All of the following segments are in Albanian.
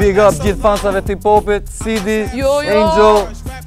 Big up gjithë fansave të hip hopit, CD, jo, jo. Angel,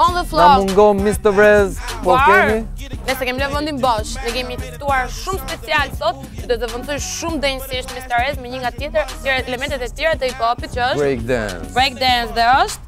on the floor. Na mungon Mr. Brez, po kemi. Nëse kemi lënë vendin bosh, ne kemi të ftuar shumë special sot, që do të zëvendësojë shumë denjësisht Mr. Brez me një nga tjetër, elementet e tjera të hip hopit që është break dance. Break dance dhe është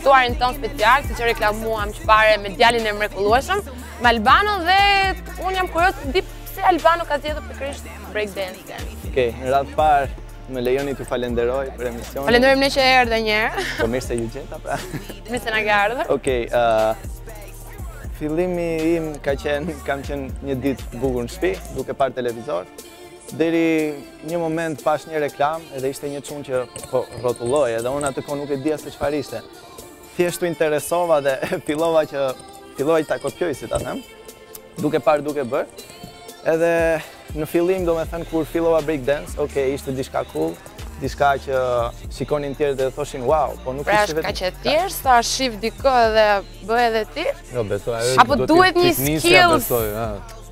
ftuarin tonë special, siç e reklamuam që parë me djalin e mrekullueshëm, me Albanon dhe unë jam kurioz të di pse Albano ka zgjedhur pikërisht breakdance. Okej, okay, në radhë të parë më lejoni t'ju falenderoj për emisionin. Falenderojmë ne që erdhe një herë. Po mirë se ju gjeta pra. Mirë se na ke ardhur. Okej, okay, uh, fillimi im ka qenë, kam qenë një ditë bukur në shtëpi, duke parë televizor. Deri në një moment pashë një reklamë edhe ishte një çun që po rrotullohej edhe unë atë kohë nuk e dija se çfarë ishte. Thjesht u interesova dhe fillova që fillova ta kopjoj si ta them. Duke parë, duke bërë. Edhe në fillim do me thënë kur fillova break dance, ok, ishte diçka cool, diçka që shikonin të tjerët dhe thoshin wow, po nuk pra, ishte vetë. Pra, kaq e thjeshtë sa shif dikë edhe bëje edhe ti? Jo, besoj, apo duhet një skills.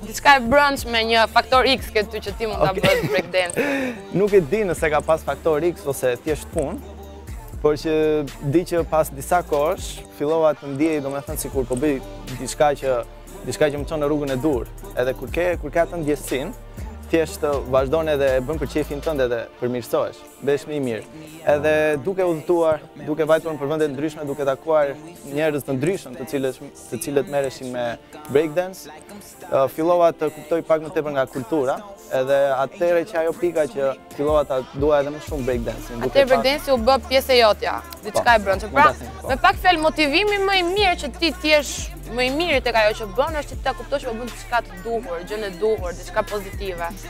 Diçka e brendshme, një faktor X te ty që ti mund të bësh break dance. Nuk e di nëse ka pas faktor X ose thjesht punë, por di që pas disa kohësh, fillova të ndjej, do me thënë sikur po bëj diçka që, diçka që më çon në rrugën e duhur. Edhe kur ke, kur ke atë ndjesinë, thjesht vazhdon edhe e bën për qejfin tënd edhe përmirësohesh. Bëhesh më i mirë. Edhe duke udhëtuar, duke vajtur nëpër vende të ndryshme, duke takuar njerëz të ndryshëm, të cilët të cilët merreshin me breakdance, fillova të kuptoj pak më tepër nga kultura, edhe atëherë qe ajo pika që fillova ta dua edhe më shumë breakdance. Atëherë breakdance u bë pjesë e jotja, diçka po, e brendshme. Pra, po. me pak fjalë motivimi më i mirë që ti të jesh më i miri tek ajo që bën është që ta kuptosh që po bën diçka të duhur, gjënë e duhur, diçka pozitive.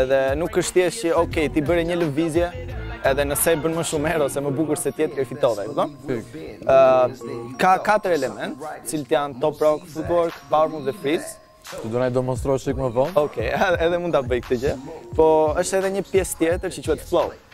Edhe nuk është thjesht që ok, ti e bëre një lëvizje, edhe nëse e bën më shumë herë ose më bukur se tjetri fitove, kupton? Ëh, ka katër elemente, të cilët janë top rock, footwork, power move dhe freeze. Ti do na i demonstrosh një çik më vonë? Ok, edhe mund ta bëj këtë gjë. Po është edhe një pjesë tjetër që quhet flow.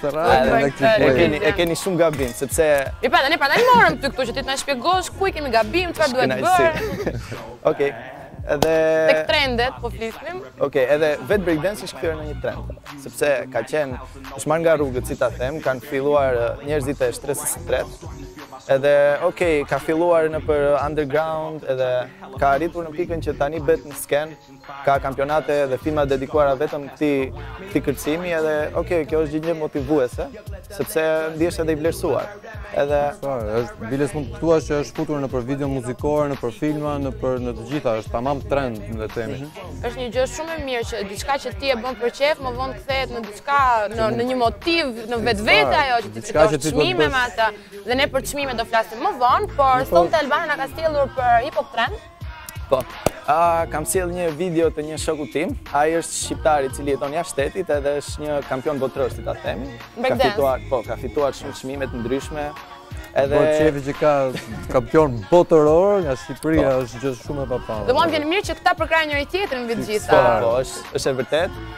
E keni shumë gabim, sepse... Prandaj, ne prandaj të morëm ty këtu që ti të na shpjegosh, ku i kemi gabim, çfarë duhet bërë. Okej, edhe... Tek trendet, po flisnim. Okej, edhe vetë breakdance është kthyer në një trend, sepse ka qenë, është marrë nga rrugët, si ta them, kanë filluar njerëzit e shtresës së tretë, edhe, okej, ka filluar nëpër underground, edhe ka arritur në pikën që tani bëhet në skenë, Ka kampionate dhe filma të dedikuara vetëm këtij këtij kërcimi edhe okay, kjo është gjithnjë motivuese, sepse ndihesh edhe i vlerësuar. Edhe po, është biles, mund të thua që është futur nëpër video muzikore, nëpër filma, nëpër në të gjitha, është tamam trend le të themi. Mhm. Është një gjë shumë e mirë që diçka që ti e bën për qejf, më vonë kthehet në diçka në në një motiv në vetvete ajo që ti ke çmime me ata. Dhe ne për çmime do flasim më vonë, por po. Sonte Albana na ka sjellur për Hip Hop Trend. Po, a, kam sjell një video të një shoku tim. Ai është shqiptar i cili jeton jashtë shtetit edhe është një kampion botëror, si ta themi. Ka fituar, po, ka fituar shumë çmime të ndryshme. Edhe po çefi që ka kampion botëror nga Shqipëria po. është gjë shumë e papallë. Po më vjen mirë që këta përkrahin njëri tjetrin mbi të gjitha. Po, po, është është e vërtetë.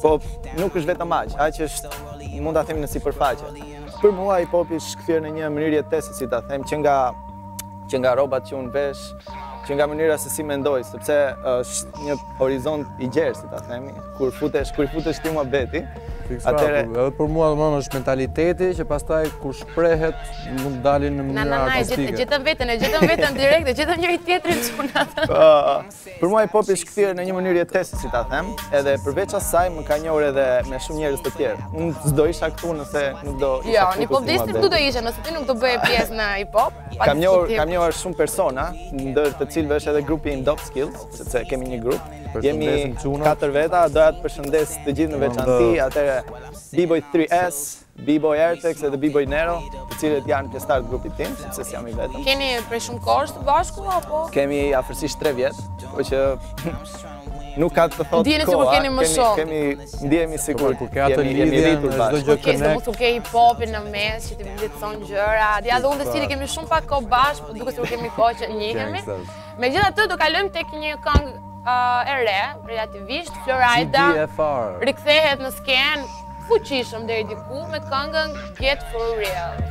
Po, nuk është vetëm aq, aq është mund ta them në sipërfaqe. Për mua hip hopi është kthyer në një mënyrë jetese, si ta them, që nga që nga rrobat që unë vesh, që nga mënyra se si mendoj, sepse është një horizont i gjerë, si ta themi, kur futesh, kur futesh ti me veten. Atëherë, edhe për mua domethënë është mentaliteti që pastaj kur shprehet mund të dalin në mënyrë artistike. Na na na, gjen veten, gjen veten direkt, gjen njëri tjetrin çuna. Po. Për mua hip-hopi është kthyer në një mënyrë jetese, si ta them, edhe përveç asaj më ka njohur edhe me shumë njerëz të tjerë. Unë s'do isha këtu nëse nuk do isha jo, këtu. Jo, po as ti këtu s'do ishe nëse ti nuk do bëje pjesë në hip-hop. Kam njohur, kam njohur shumë persona, ndër të cilëve është edhe grupi im Dope Skills, sepse kemi një grup. Jemi katër veta, doja t'i përshëndes të gjithë në veçanti, atëherë B-Boy 3S, B-Boy Ertex edhe B-Boy Nero, të cilët janë pjesëtarë të grupit tim, sepse s'jam i vetëm. Keni prej shumë kohësh së bashku apo? Kemi afërsisht 3 vjet, kështu që nuk ka të thotë Ndiheni sikur keni më shumë. Kemi ndihemi sikur kur ke atë lidhje rritur bashkë. Çdo gjë që ne, mos, kur ke hip hopin në mes që t'i lehtëson gjërat. Ja dhe unë dhe Siri kemi shumë pak kohë bashkë, po duket sikur kemi kohë që njihemi. Megjithatë do kalojmë tek një këngë e re, relativisht, Flo Rida, rikthehet në skenë fuqishëm deri diku me këngën Get For Real.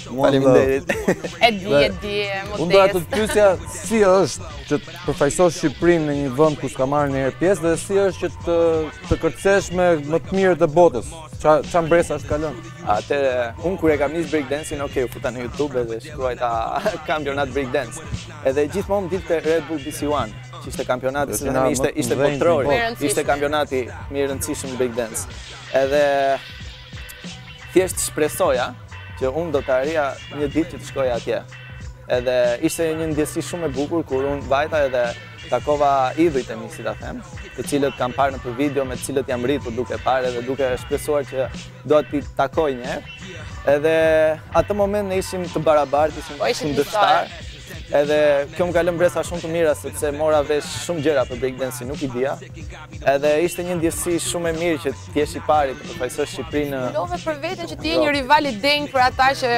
Faleminderit. E di, e di, modest. Unë doja të të pyesja si është që të përfaqësosh Shqipërinë në një vend ku s'ka marrë ndonjëherë pjesë dhe si është që të të kërcesh me më të mirët e botës. Ça ça mbresa të ka lënë. Atëherë unë kur e kam nis break dance-in, okay, u futa në YouTube dhe shkruajta kampionat break dance. Edhe gjithmonë dilte Red Bull BC One, që ishte kampionati, se tani ishte ishte botëror, ishte kampionati më i rëndësishëm break dance. Edhe Thjesht shpresoja që unë do të arria një ditë që të shkoj atje. Edhe ishte një ndjesi shumë e bukur kur unë vajta edhe takova idhujt e mi, si ta them, të cilët kam parë nëpër video, me të cilët jam rritur duke parë edhe duke shpresuar që do t'i takoj njëherë. Edhe atë moment ne ishim të barabartë, ishim po, kundërshtarë. Edhe kjo më ka lënë mbresa shumë të mira sepse mora vesh shumë gjëra për breakdance, nuk i dija. Edhe ishte një ndjesi shumë e mirë që ti je i pari të përfaqësosh Shqipërinë. Provë për veten që ti je një rival i denjë për ata që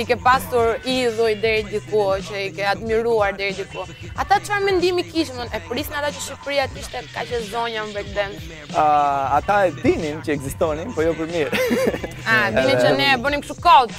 i ke pasur idhuj deri diku, që i ke admiruar deri diku. Ata çfarë mendimi kishin? E prisnin ata që Shqipëria të ishte kaq e zonja në breakdance? Ah, ata e dinin që ekzistonin, po jo për mirë. Ah, dinin që ne e bënim kështu kot.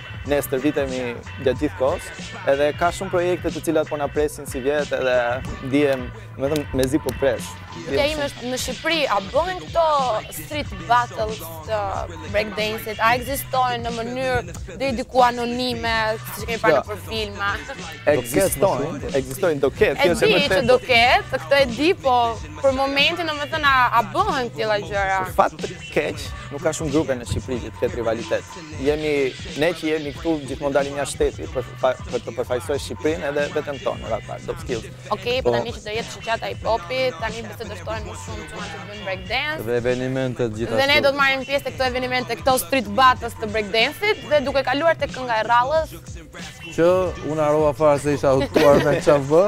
Ne stërvitemi gjatë gjithë kohës, edhe ka shumë projekte të cilat po na presin sivjet edhe ndihem, domethënë, mezi po pres. Pyetja ime është, në Shqipëri, a bëhen këto street battles të breakdance-it, a ekzistojnë në mënyrë deri diku anonime, siç i kemi parë nëpër filma? Ekzistojnë, ekzistojnë, do ketë, e di që do ketë, këtë e di, po për momentin domethënë, a bëhen të tilla gjëra? Për fat të keq, nuk ka shumë grupe në Shqipëri, Jemi ne që jemi këtu gjithmonë dalim jashtë shteti për për të përfaqësuar Shqipërinë edhe veten tonë rap art top skills. Okej, okay, po tani që do jetë shoqata i popit, tani do të shtohen më shumë çuna të bëjnë break dance. Dhe evenimentet gjithashtu. Dhe ne do të marrim pjesë tek këto evenimente, këto street battles të break dance-it dhe duke kaluar tek kënga e rrallës. Që unë harrova fare se isha udhëtuar me çavë.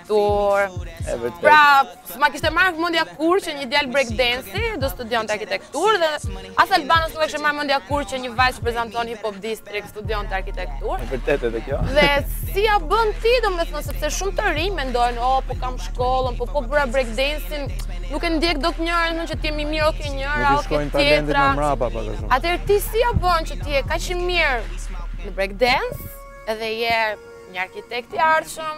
Turë. E vërtetë. Pra, s'ma kishte marrë mendja kurrë që një djalë breakdance-i do studionte arkitekturë dhe as Albanos nuk e kishte marrë mendja kurrë që një vajzë që prezanton hip hop district studionte arkitekturë. E vërtetë edhe kjo. Dhe si ia bën ti domethënë sepse shumë të rinj mendojnë, "Oh, po kam shkollën, po po bëra break dance-in, nuk e ndjek dot njërën, më që të jem i mirë ose njëra ose tjetra." Nuk shkojnë talentet nga mbrapa pa kështu. Atëherë ti si ia bën që ti je kaq i mirë në break dance, edhe je një arkitekt i ardhshëm,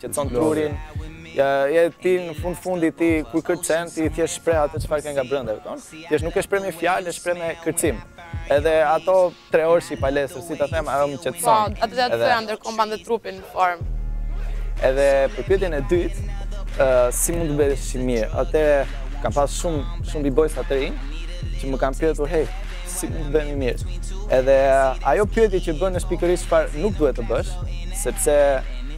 qetëson trurin. Ja, e ti në fund të fundit ti kur kërcen ti thjesht shpreh atë çfarë ke nga brenda, kupton? Thjesht nuk e shpreh me fjalë, e shpreh me kërcim. Edhe ato 3 orë si palestër, si ta them, ajo më qetëson. Po, atë atë janë ndërkohë mban trupin në formë. Edhe për pyetjen e dytë, ë si mund të bëhesh i mirë? Atëherë kam pas shumë shumë b-boysa të rinj që më kanë pyetur, "Hey, si mund të bëhem i mirë. Edhe ajo pyetje që bën është pikërisht çfarë nuk duhet të bësh, sepse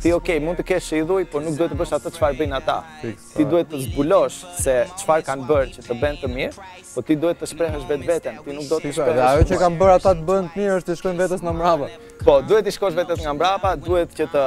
ti ok, mund të kesh idhuj, por nuk duhet të bësh atë çfarë bëjnë ata. Ti duhet të zbulosh se çfarë kanë bërë që të bëhen të mirë, po ti duhet të shprehësh vetveten, ti nuk do të shprehësh. Dhe ajo që kanë bërë ata të bëhen të mirë është t'i shkojnë vetes nga mbrapa. Po, duhet t'i shkosh vetes nga mbrapa, duhet që të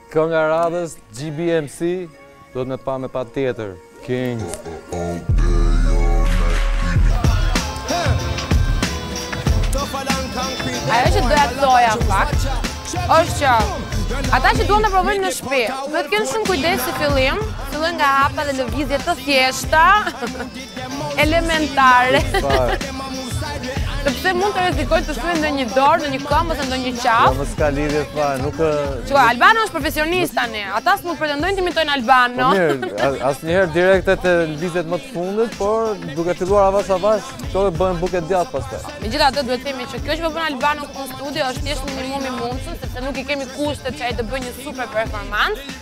Kënga radhës GBMC duhet me pa me patjetër. King. Ajo që doja të thoja në fakt, është që ata që duan të provojnë në shpi, duhet të kenë shumë kujdes si fillim, fillojnë nga hapa dhe lëvizje të thjeshta, Elementare. Sepse mund të rrezikojnë të thyejnë ndonjë dorë, ndonjë këmbë ose ndonjë qafë. Jo, po s'ka lidhje pa, nuk e Çka Albano është profesionist tani. Ata s'mund pretendojnë të imitojnë Albanon. Po mirë, asnjëherë direkt te lëvizjet më të fundit, por duke filluar avash avash, këto bëhen bukë e djathë pastaj. Megjithatë duhet të themi që kjo që po bën Albano në studio është thjesht një minimum i mundshëm, sepse nuk i kemi kushtet që ai të bëjë një super performancë.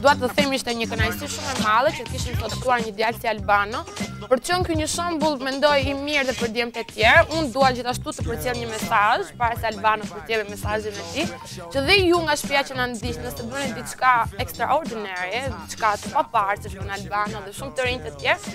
Dua të them ishte një kënaqësi shumë e madhe që kishim të ftuar një djalë si Albano. Për të qenë ky një shembull mendoj i mirë dhe për djemtë e tjerë, unë dua gjithashtu të përcjell një mesazh para se Albano të përcjellë mesazhin e tij, që dhe ju nga shpia që na ndiqni nëse bëni diçka extraordinary, diçka të paparë siç bën Albano dhe shumë të rinj të tjerë,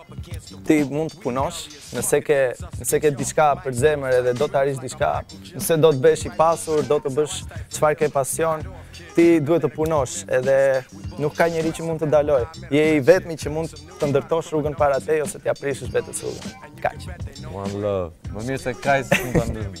Ti mund të punosh, nëse ke, nëse ke diçka për zemër edhe do të arrish diçka, nëse do të bëhesh i pasur, do të bësh çfarë ke pasion, ti duhet të punosh edhe nuk ka njeri që mund të ndalojë. Je i vetmi që mund të ndërtosh rrugën para teje ose t'ia prishësh vetes rrugën. Kaq. One love. Më mirë se kaq s'mund ta ndërtoj.